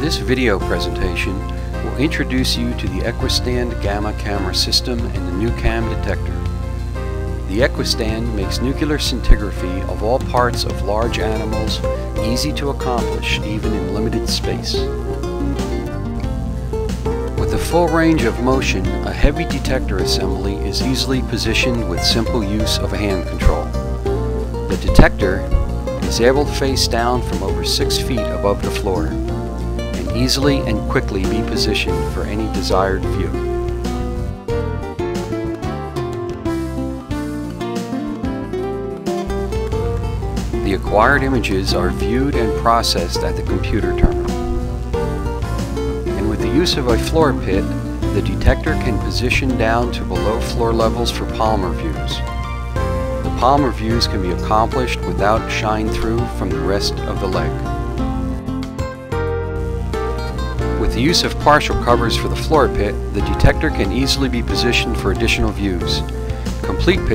This video presentation will introduce you to the Equistand Gamma camera system and the NuCam detector. The Equistand makes nuclear scintigraphy of all parts of large animals easy to accomplish even in limited space. With a full range of motion, a heavy detector assembly is easily positioned with simple use of a hand control. The detector is able to face down from over 6 feet above the floor easily and quickly be positioned for any desired view. The acquired images are viewed and processed at the computer terminal. And with the use of a floor pit, the detector can position down to below floor levels for palmar views. The palmar views can be accomplished without shine through from the rest of the leg. With the use of partial covers for the floor pit, the detector can easily be positioned for additional views. Complete pit